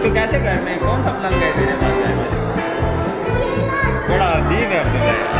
इसको कैसे करते हैं कौन सा पलंग है हैं पास? है बड़ा अजीब है अपने